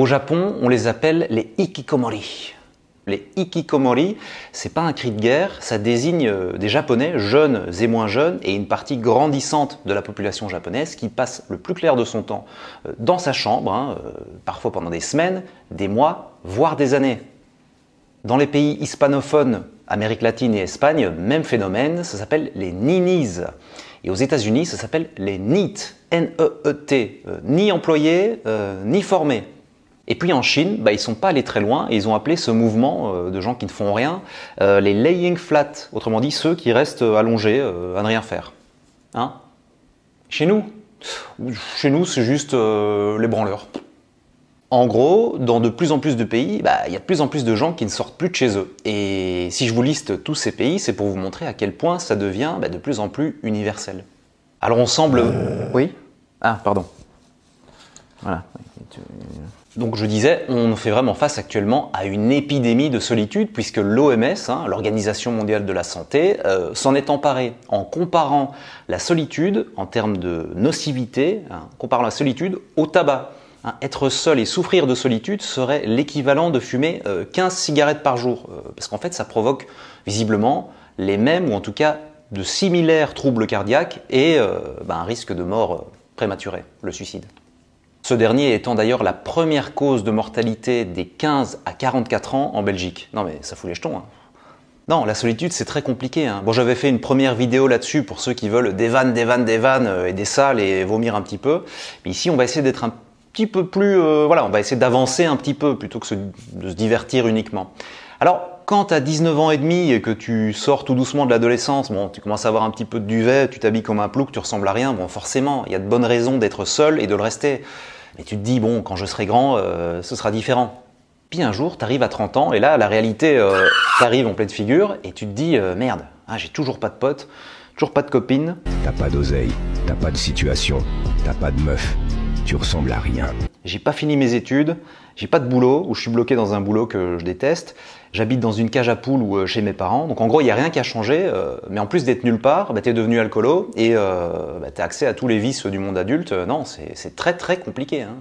Au Japon, on les appelle les ikikomori. Les ikikomori, c'est pas un cri de guerre, ça désigne euh, des Japonais, jeunes et moins jeunes, et une partie grandissante de la population japonaise qui passe le plus clair de son temps euh, dans sa chambre, hein, euh, parfois pendant des semaines, des mois, voire des années. Dans les pays hispanophones, Amérique latine et Espagne, même phénomène, ça s'appelle les ninis. Et aux États-Unis, ça s'appelle les NEET, N-E-E-T, ni employés, ni formés. Et puis en Chine, bah, ils sont pas allés très loin et ils ont appelé ce mouvement euh, de gens qui ne font rien euh, les laying flat, autrement dit ceux qui restent allongés euh, à ne rien faire. Hein? Chez nous? Chez nous, c'est juste les branleurs. En gros, dans de plus en plus de pays, bah, il y a de plus en plus de gens qui ne sortent plus de chez eux. Et si je vous liste tous ces pays, c'est pour vous montrer à quel point ça devient bah, de plus en plus universel. Alors on semble... Oui? Ah, pardon. Voilà. Donc je disais, on fait vraiment face actuellement à une épidémie de solitude puisque l'OMS, hein, l'Organisation mondiale de la santé, euh, s'en est emparée en comparant la solitude en termes de nocivité, hein, comparant la solitude au tabac. Hein, être seul et souffrir de solitude serait l'équivalent de fumer 15 euh, cigarettes par jour, euh, parce qu'en fait ça provoque visiblement les mêmes ou en tout cas de similaires troubles cardiaques et ben, un risque de mort prématurée, le suicide. Ce dernier étant d'ailleurs la première cause de mortalité des 15 à 44 ans en Belgique. Non mais ça fout les jetons. Hein. Non, la solitude c'est très compliqué. Hein. Bon, j'avais fait une première vidéo là-dessus pour ceux qui veulent des vannes, des vannes, des vannes euh, et des salles et vomir un petit peu. Mais ici, on va essayer d'être un petit peu plus, euh, voilà, on va essayer d'avancer un petit peu plutôt que de se divertir uniquement. Alors, quand tu as 19 ans et demi et que tu sors tout doucement de l'adolescence, bon, tu commences à avoir un petit peu de duvet, tu t'habilles comme un plouc, tu ressembles à rien, bon, forcément, il y a de bonnes raisons d'être seul et de le rester. Et tu te dis, bon, quand je serai grand, euh, ce sera différent. Puis un jour, tu arrives à 30 ans, et là, la réalité euh, t'arrive en pleine figure, et tu te dis, euh, merde, ah, j'ai toujours pas de potes, toujours pas de copines. T'as pas d'oseille, t'as pas de situation, t'as pas de meuf, tu ressembles à rien. J'ai pas fini mes études, j'ai pas de boulot, ou je suis bloqué dans un boulot que je déteste, J'habite dans une cage à poules ou euh, chez mes parents. Donc en gros, il n'y a rien qui a changé. Euh, mais en plus d'être nulle part, bah, devenu alcoolo et euh, bah, accès à tous les vices du monde adulte. Non, c'est très très compliqué. Hein.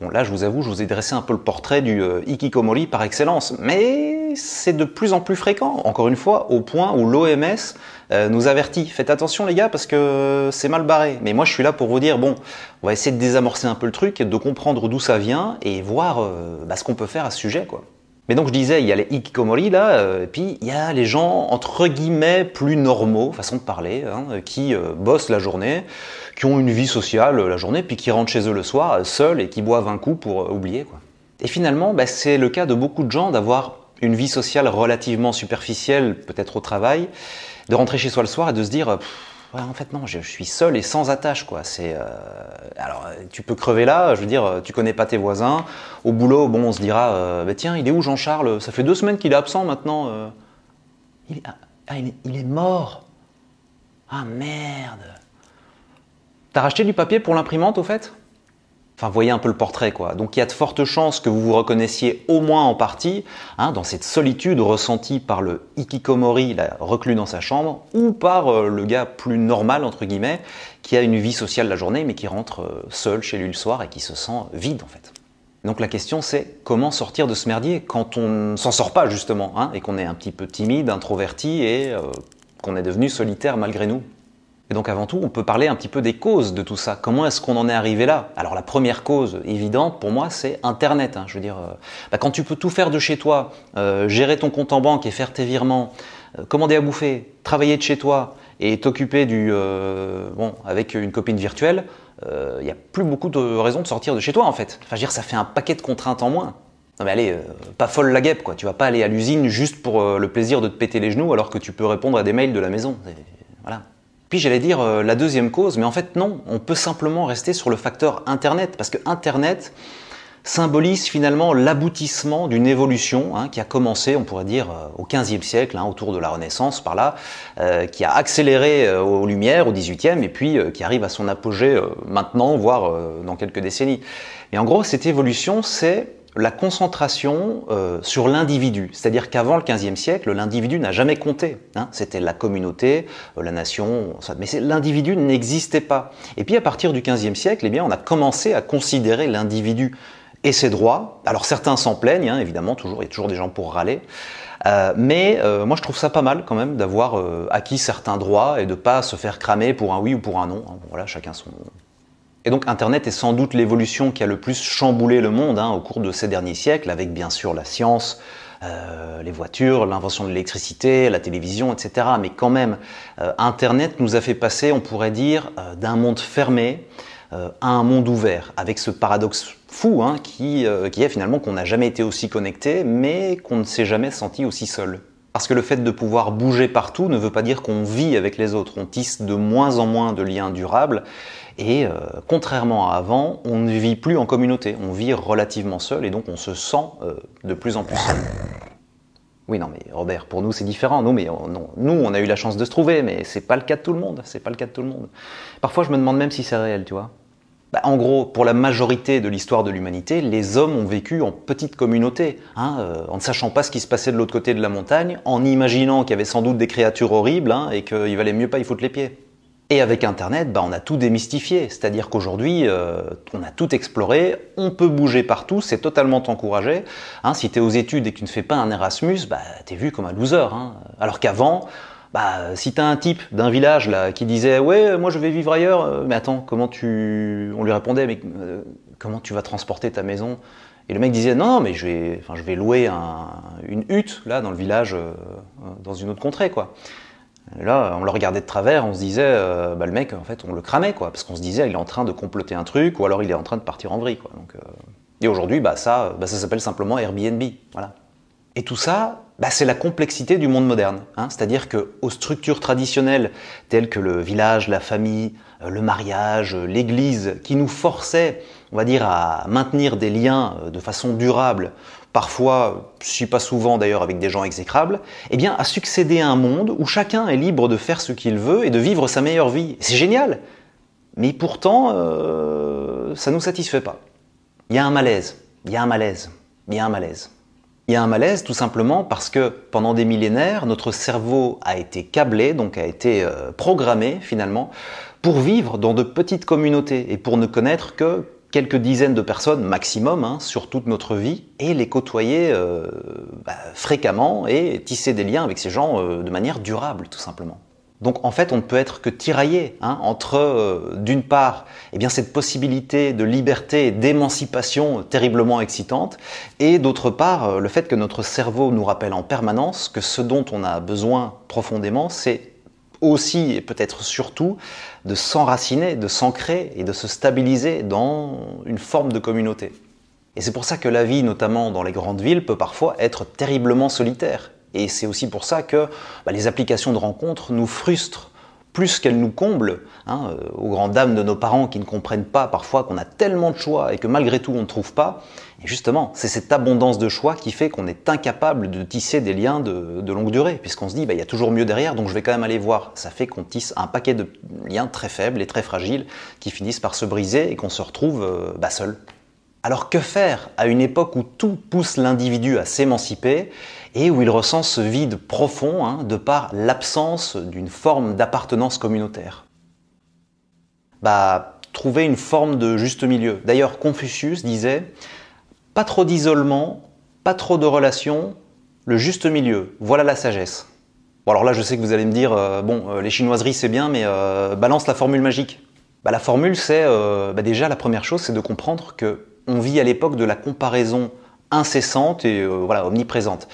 Bon, là, je vous avoue, je vous ai dressé un peu le portrait du ikikomori par excellence, mais c'est de plus en plus fréquent, encore une fois, au point où l'OMS nous avertit. Faites attention les gars, parce que c'est mal barré. Mais moi, je suis là pour vous dire, bon, on va essayer de désamorcer un peu le truc, de comprendre d'où ça vient et voir bah, ce qu'on peut faire à ce sujet, quoi. Mais donc je disais, il y a les hikikomori là, euh, et puis il y a les gens entre guillemets plus normaux, façon de parler, hein, qui euh, bossent la journée, qui ont une vie sociale la journée, puis qui rentrent chez eux le soir euh, seuls et qui boivent un coup pour oublier. Quoi. Et finalement, bah, c'est le cas de beaucoup de gens d'avoir une vie sociale relativement superficielle, peut-être au travail, de rentrer chez soi le soir et de se dire Ouais, en fait non, je, suis seul et sans attache quoi. C'est euh, alors tu peux crever là, je veux dire, tu connais pas tes voisins. Au boulot, bon, on se dira, euh, bah, tiens, il est où Jean-Charles? Ça fait deux semaines qu'il est absent maintenant. Euh. Il, ah, ah, il est mort. Ah merde. T'as racheté du papier pour l'imprimante au fait? Enfin, voyez un peu le portrait, quoi. Donc, il y a de fortes chances que vous vous reconnaissiez au moins en partie hein, dans cette solitude ressentie par le hikikomori, la reclus dans sa chambre, ou par euh, le gars plus normal, entre guillemets, qui a une vie sociale la journée, mais qui rentre euh, seul chez lui le soir et qui se sent vide, en fait. Donc, la question, c'est comment sortir de ce merdier quand on ne s'en sort pas, justement, hein, et qu'on est un petit peu timide, introverti et euh, qu'on est devenu solitaire malgré nous? Et donc avant tout, on peut parler un petit peu des causes de tout ça. Comment est-ce qu'on en est arrivé là? Alors la première cause évidente pour moi, c'est Internet. Hein. Je veux dire, euh, bah, quand tu peux tout faire de chez toi, euh, gérer ton compte en banque et faire tes virements, euh, commander à bouffer, travailler de chez toi et t'occuper du bon avec une copine virtuelle, il n'y a plus beaucoup de raisons de sortir de chez toi en fait. Enfin, je veux dire, ça fait un paquet de contraintes en moins. Non mais allez, pas folle la guêpe quoi. Tu vas pas aller à l'usine juste pour le plaisir de te péter les genoux alors que tu peux répondre à des mails de la maison. Voilà. Puis j'allais dire euh, la deuxième cause, mais en fait non, on peut simplement rester sur le facteur Internet, parce que Internet symbolise finalement l'aboutissement d'une évolution hein, qui a commencé, on pourrait dire, euh, au XVe siècle, hein, autour de la Renaissance, par là, euh, qui a accéléré aux Lumières, au XVIIIe, et puis qui arrive à son apogée maintenant, voire dans quelques décennies. Et en gros, cette évolution, c'est la concentration euh, sur l'individu. C'est-à-dire qu'avant le XVe siècle, l'individu n'a jamais compté. Hein. C'était la communauté, euh, la nation, mais l'individu n'existait pas. Et puis à partir du XVe siècle, eh bien, on a commencé à considérer l'individu et ses droits. Alors certains s'en plaignent, hein, évidemment, toujours, il y a toujours des gens pour râler. Euh, mais moi je trouve ça pas mal quand même d'avoir acquis certains droits et de pas se faire cramer pour un oui ou pour un non. Hein. Voilà, chacun son. Et donc Internet est sans doute l'évolution qui a le plus chamboulé le monde hein, au cours de ces derniers siècles, avec bien sûr la science, les voitures, l'invention de l'électricité, la télévision, etc. Mais quand même, Internet nous a fait passer, on pourrait dire, d'un monde fermé à un monde ouvert, avec ce paradoxe fou hein, euh, qui est finalement qu'on n'a jamais été aussi connecté, mais qu'on ne s'est jamais senti aussi seul. Parce que le fait de pouvoir bouger partout ne veut pas dire qu'on vit avec les autres. On tisse de moins en moins de liens durables. Et euh, contrairement à avant, on ne vit plus en communauté. On vit relativement seul et donc on se sent euh, de plus en plus seul. Oui, non, mais Robert, pour nous c'est différent. Nous, mais nous, on a eu la chance de se trouver, mais c'est pas le cas de tout le monde. C'est pas le cas de tout le monde. Parfois, je me demande même si c'est réel, tu vois. Bah, en gros, pour la majorité de l'histoire de l'humanité, les hommes ont vécu en petites communautés, hein, euh, en ne sachant pas ce qui se passait de l'autre côté de la montagne, en imaginant qu'il y avait sans doute des créatures horribles hein, et qu'il valait mieux pas y foutre les pieds. Et avec Internet, bah, on a tout démystifié, c'est-à-dire qu'aujourd'hui, euh, on a tout exploré, on peut bouger partout, c'est totalement encouragé. Hein, si tu aux études et que tu ne fais pas un Erasmus, bah, tu es vu comme un loser. Alors qu'avant, bah, si t'as un type d'un village là qui disait ouais moi je vais vivre ailleurs, euh, mais attends comment tu, on lui répondait mais euh, comment tu vas transporter ta maison? Et le mec disait non mais je vais, enfin je vais louer une hutte là dans le village, euh, dans une autre contrée quoi. là on le regardait de travers, on se disait bah le mec en fait on le cramait quoi parce qu'on se disait il est en train de comploter un truc ou alors il est en train de partir en vrille quoi. Donc, et aujourd'hui bah ça, bah, ça s'appelle simplement Airbnb voilà. Et tout ça, bah, c'est la complexité du monde moderne. Hein. C'est-à-dire qu'aux structures traditionnelles telles que le village, la famille, euh, le mariage, euh, l'église, qui nous forçaient, on va dire, à maintenir des liens euh, de façon durable, parfois, si pas souvent d'ailleurs avec des gens exécrables, eh bien, a succédé à un monde où chacun est libre de faire ce qu'il veut et de vivre sa meilleure vie. C'est génial Mais pourtant, ça ne nous satisfait pas. Il y a un malaise, il y a un malaise, il y a un malaise. Il y a un malaise tout simplement parce que pendant des millénaires, notre cerveau a été câblé, donc a été euh, programmé finalement, pour vivre dans de petites communautés et pour ne connaître que quelques dizaines de personnes maximum hein, sur toute notre vie et les côtoyer euh, bah, fréquemment et tisser des liens avec ces gens euh, de manière durable tout simplement. Donc en fait, on ne peut être que tiraillé hein, entre, euh, d'une part, eh cette possibilité de liberté d'émancipation terriblement excitante, et d'autre part, euh, le fait que notre cerveau nous rappelle en permanence que ce dont on a besoin profondément, c'est aussi et peut-être surtout de s'enraciner, de s'ancrer et de se stabiliser dans une forme de communauté. Et c'est pour ça que la vie, notamment dans les grandes villes, peut parfois être terriblement solitaire et c'est aussi pour ça que bah, les applications de rencontres nous frustrent plus qu'elles nous comblent, hein, euh, aux grandes dames de nos parents qui ne comprennent pas parfois qu'on a tellement de choix et que malgré tout on ne trouve pas. Et justement, c'est cette abondance de choix qui fait qu'on est incapable de tisser des liens de, longue durée, puisqu'on se dit, bah, il y a toujours mieux derrière, donc je vais quand même aller voir. Ça fait qu'on tisse un paquet de liens très faibles et très fragiles qui finissent par se briser et qu'on se retrouve euh, bah, seul. Alors que faire à une époque où tout pousse l'individu à s'émanciper et où il ressent ce vide profond hein, de par l'absence d'une forme d'appartenance communautaire? Bah, trouver une forme de juste milieu. D'ailleurs, Confucius disait pas trop d'isolement, pas trop de relations, le juste milieu. Voilà la sagesse. Bon, alors là, je sais que vous allez me dire, euh, bon, euh, les chinoiseries c'est bien, mais euh, balance la formule magique. Bah, la formule, c'est bah, déjà la première chose, c'est de comprendre que on vit à l'époque de la comparaison incessante et euh, voilà, omniprésente.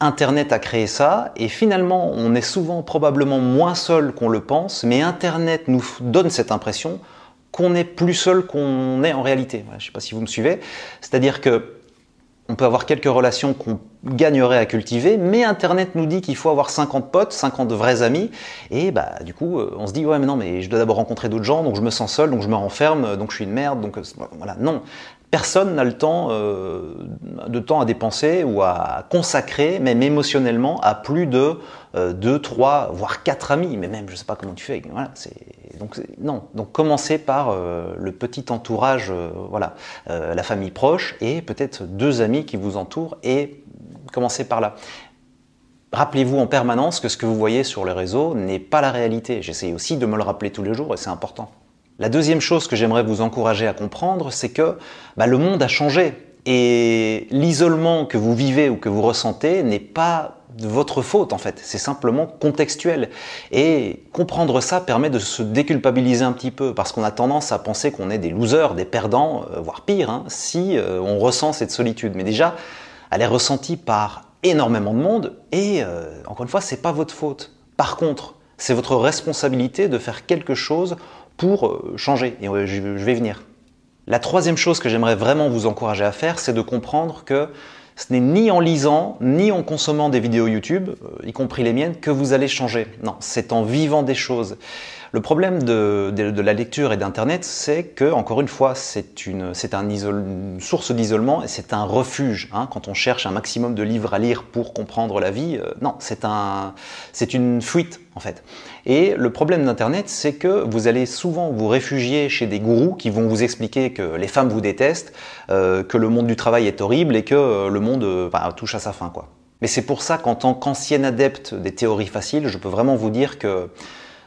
Internet a créé ça et finalement on est souvent probablement moins seul qu'on le pense, mais Internet nous donne cette impression qu'on est plus seul qu'on est en réalité. je ne sais pas si vous me suivez. C'est-à-dire que on peut avoir quelques relations qu'on gagnerait à cultiver, mais Internet nous dit qu'il faut avoir 50 potes, 50 vrais amis, et bah du coup euh, on se dit ouais mais non mais je dois d'abord rencontrer d'autres gens, donc je me sens seul, donc je me renferme, donc je suis une merde, donc euh, voilà non personne n'a le temps euh, de temps à dépenser ou à consacrer, même émotionnellement, à plus de euh, deux, trois, voire quatre amis. Mais même, je ne sais pas comment tu fais. Donc non. Donc commencez par euh, le petit entourage, voilà, la famille proche et peut-être deux amis qui vous entourent et commencez par là. Rappelez-vous en permanence que ce que vous voyez sur les réseaux n'est pas la réalité. J'essaie aussi de me le rappeler tous les jours et c'est important. La deuxième chose que j'aimerais vous encourager à comprendre, c'est que bah, le monde a changé et l'isolement que vous vivez ou que vous ressentez n'est pas votre faute en fait, c'est simplement contextuel. Et comprendre ça permet de se déculpabiliser un petit peu, parce qu'on a tendance à penser qu'on est des losers, des perdants, euh, voire pire, hein, si euh, on ressent cette solitude. Mais déjà, elle est ressentie par énormément de monde, et euh, encore une fois, c'est pas votre faute. Par contre, c'est votre responsabilité de faire quelque chose pour changer, et je vais venir. La troisième chose que j'aimerais vraiment vous encourager à faire, c'est de comprendre que ce n'est ni en lisant, ni en consommant des vidéos YouTube, euh, y compris les miennes, que vous allez changer. Non, c'est en vivant des choses. Le problème de, la lecture et d'Internet, c'est que, encore une fois, c'est une, une source d'isolement et c'est un refuge. Hein, quand on cherche un maximum de livres à lire pour comprendre la vie, euh, non, c'est un, une fuite en fait. Et le problème d'Internet, c'est que vous allez souvent vous réfugier chez des gourous qui vont vous expliquer que les femmes vous détestent, euh, que le monde du travail est horrible et que euh, le monde touche à sa fin. Mais c'est pour ça qu'en tant qu'ancien adepte des théories faciles, je peux vraiment vous dire que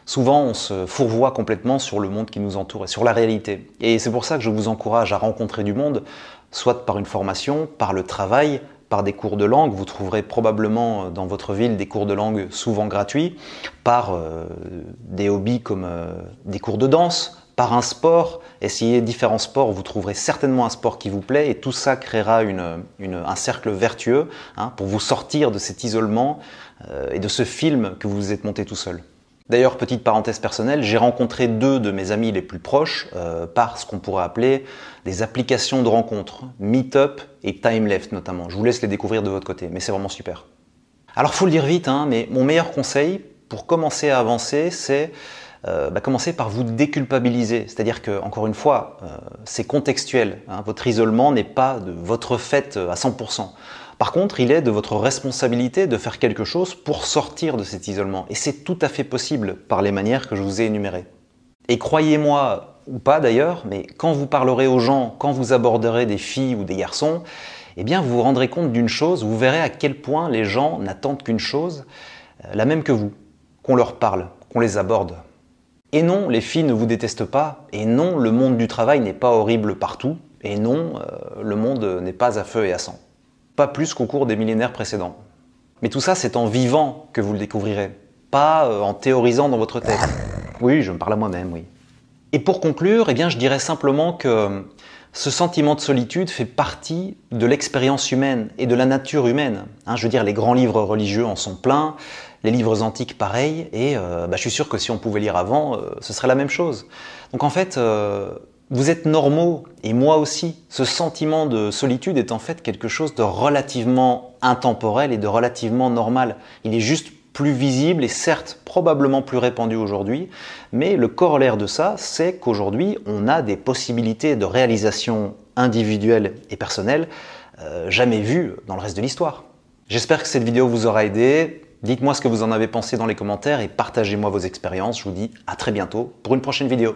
souvent on se fourvoie complètement sur le monde qui nous entoure et sur la réalité. Et c'est pour ça que je vous encourage à rencontrer du monde, soit par une formation, par le travail, par des cours de langue. Vous trouverez probablement euh, dans votre ville des cours de langue souvent gratuits, par euh, des hobbies comme euh, des cours de danse, par un sport. Essayez différents sports, vous trouverez certainement un sport qui vous plaît et tout ça créera un cercle vertueux hein, pour vous sortir de cet isolement et de ce film que vous vous êtes monté tout seul. D'ailleurs, petite parenthèse personnelle, j'ai rencontré deux de mes amis les plus proches euh, par ce qu'on pourrait appeler des applications de rencontres, Meetup et TimeLeft notamment. Je vous laisse les découvrir de votre côté, mais c'est vraiment super. Alors, faut le dire vite, hein, mais mon meilleur conseil pour commencer à avancer, c'est euh, bah, commencer par vous déculpabiliser. C'est-à-dire que, encore une fois, euh, c'est contextuel. Hein. votre isolement n'est pas de votre fait à 100%. Par contre, il est de votre responsabilité de faire quelque chose pour sortir de cet isolement. Et c'est tout à fait possible par les manières que je vous ai énumérées. Et croyez-moi, ou pas d'ailleurs, mais quand vous parlerez aux gens, quand vous aborderez des filles ou des garçons, eh bien vous vous rendrez compte d'une chose, vous verrez à quel point les gens n'attendent qu'une chose, euh, la même que vous, qu'on leur parle, qu'on les aborde. Et non, les filles ne vous détestent pas, et non, le monde du travail n'est pas horrible partout, et non, euh, le monde n'est pas à feu et à sang pas plus qu'au cours des millénaires précédents. Mais tout ça, c'est en vivant que vous le découvrirez, pas euh, en théorisant dans votre tête. Oui, je me parle à moi-même, oui. Et pour conclure, eh bien, je dirais simplement que ce sentiment de solitude fait partie de l'expérience humaine et de la nature humaine. Hein, je veux dire, les grands livres religieux en sont pleins, les livres antiques pareil, et euh, bah, je suis sûr que si on pouvait lire avant, euh, ce serait la même chose. Donc en fait, vous êtes normaux, et moi aussi. Ce sentiment de solitude est en fait quelque chose de relativement intemporel et de relativement normal. Il est juste plus visible et certes probablement plus répandu aujourd'hui, mais le corollaire de ça, c'est qu'aujourd'hui, on a des possibilités de réalisation individuelle et personnelle euh, jamais vues dans le reste de l'histoire. J'espère que cette vidéo vous aura aidé. Dites-moi ce que vous en avez pensé dans les commentaires et partagez-moi vos expériences. Je vous dis à très bientôt pour une prochaine vidéo.